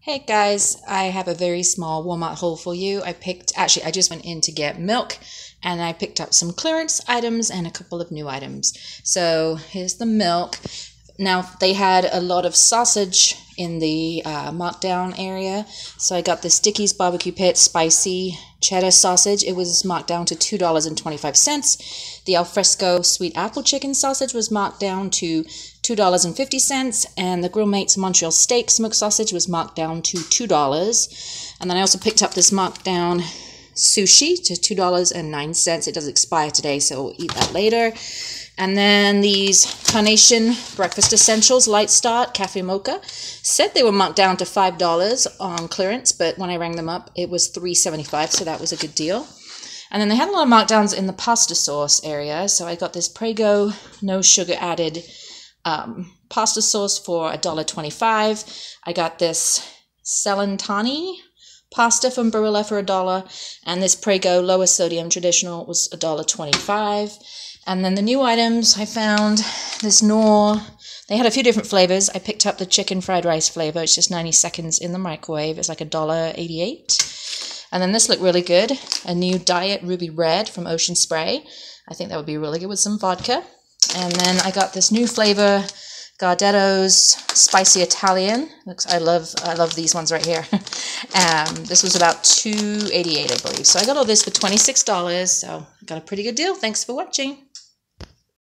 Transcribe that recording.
Hey guys, I have a very small Walmart haul for you. I picked, actually, I just went in to get milk and I picked up some clearance items and a couple of new items. So here's the milk. Now, they had a lot of sausage in the uh, markdown area. So I got the Sticky's Barbecue Pit Spicy Cheddar Sausage. It was marked down to $2.25. The Alfresco Sweet Apple Chicken Sausage was marked down to $2.50. And the Grill Mates Montreal Steak Smoked Sausage was marked down to $2. And then I also picked up this marked down sushi to $2.09. It does expire today, so we'll eat that later. And then these Carnation Breakfast Essentials Light Start Cafe Mocha said they were marked down to $5 on clearance, but when I rang them up, it was $3.75, so that was a good deal. And then they had a lot of markdowns in the pasta sauce area, so I got this Prego no sugar added um, pasta sauce for $1.25. I got this Cellentani pasta from Barilla for a dollar, and this Prego lower sodium traditional was a dollar twenty-five. And then the new items I found this Knorr. They had a few different flavors. I picked up the chicken fried rice flavor. It's just 90 seconds in the microwave. It's like a dollar 88. And then this looked really good. A new Diet Ruby Red from Ocean Spray. I think that would be really good with some vodka. And then I got this new flavor, Gardetto's Spicy Italian. Looks, I love, I love these ones right here. um, this was about two eighty eight, I believe. So I got all this for twenty six dollars. So I got a pretty good deal. Thanks for watching.